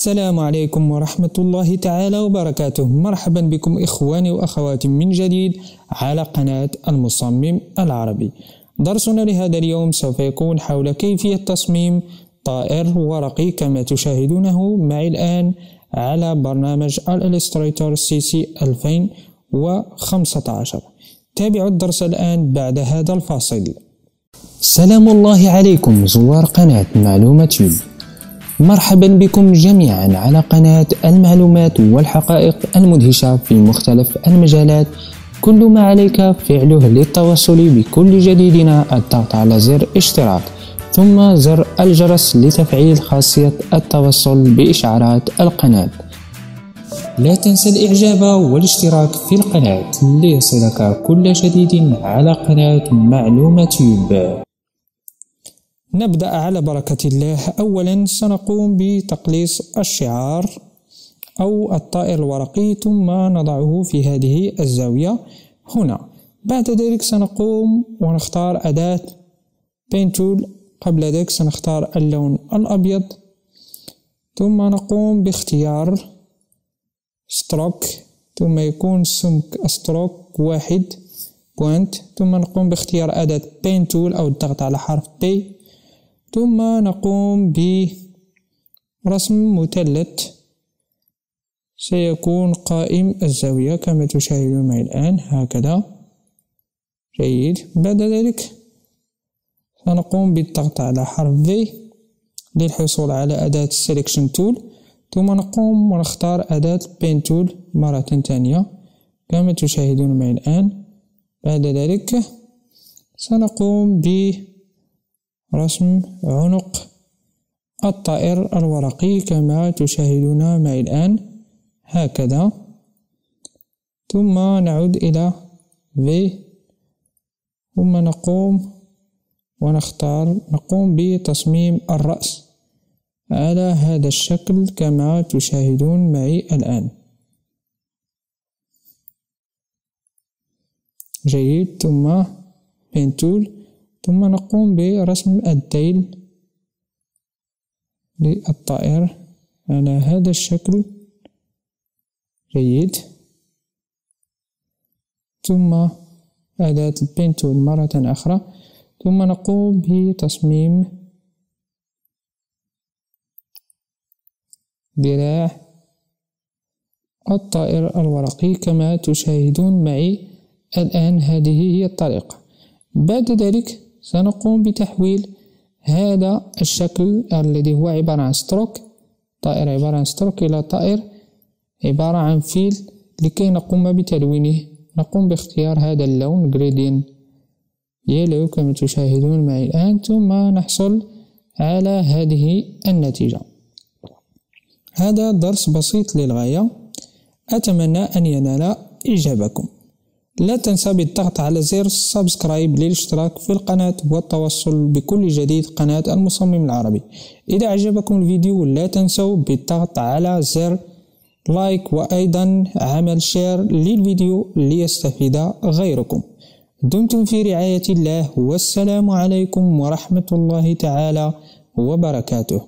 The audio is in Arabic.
السلام عليكم ورحمة الله تعالى وبركاته. مرحبا بكم إخواني وأخواتي من جديد على قناة المصمم العربي. درسنا لهذا اليوم سوف يكون حول كيفية تصميم طائر ورقي كما تشاهدونه معي الآن على برنامج ال Illustrator CC 2015 تابعوا الدرس الآن بعد هذا الفاصل. سلام الله عليكم زوار قناة معلومة مرحبا بكم جميعا على قناة المعلومات والحقائق المدهشة في مختلف المجالات. كل ما عليك فعله للتواصل بكل جديدنا الضغط على زر اشتراك ثم زر الجرس لتفعيل خاصية التوصل بإشعارات القناة. لا تنسى الإعجاب والاشتراك في القناة ليصلك كل جديد على قناة معلومة يوب نبدأ على بركة الله. أولا سنقوم بتقليص الشعار أو الطائر الورقي ثم نضعه في هذه الزاوية هنا. بعد ذلك سنقوم ونختار أداة Pen Tool قبل ذلك سنختار اللون الأبيض. ثم نقوم باختيار stroke ثم يكون سمك stroke واحد بوينت. ثم نقوم باختيار أداة Paint Tool أو الضغط على حرف P. ثم نقوم برسم مثلث سيكون قائم الزاوية كما تشاهدون معي الآن. هكذا. جيد. بعد ذلك سنقوم بالضغط على حرف V للحصول على أداة Selection Tool. ثم نقوم ونختار أداة Pen Tool مرة ثانية كما تشاهدون معي الآن. بعد ذلك سنقوم برسم عنق الطائر الورقي كما تشاهدون معي الآن. هكذا. ثم نعود إلى V. ثم نقوم ونختار نقوم بتصميم الرأس على هذا الشكل كما تشاهدون معي الآن. جيد. ثم بنتول ثم نقوم برسم الديل للطائر على هذا الشكل. جيد. ثم أداة البنتول مرة أخرى. ثم نقوم بتصميم ذراع الطائر الورقي. كما تشاهدون معي الآن هذه هي الطريقة بعد ذلك سنقوم بتحويل هذا الشكل الذي هو عبارة عن stroke طائر عبارة عن stroke إلى طائر عبارة عن fill لكي نقوم بتلوينه. نقوم باختيار هذا اللون gradient yellow كما تشاهدون معي الآن. ثم نحصل على هذه النتيجة. هذا درس بسيط للغاية. أتمنى أن ينال إعجابكم لا تنسى بالضغط على زر subscribe للاشتراك في القناة والتوصل بكل جديد قناة المصمم العربي. إذا أعجبكم الفيديو لا تنسوا بالضغط على زر like وأيضا عمل share للفيديو ليستفيد غيركم. دمتم في رعاية الله والسلام عليكم ورحمة الله تعالى وبركاته.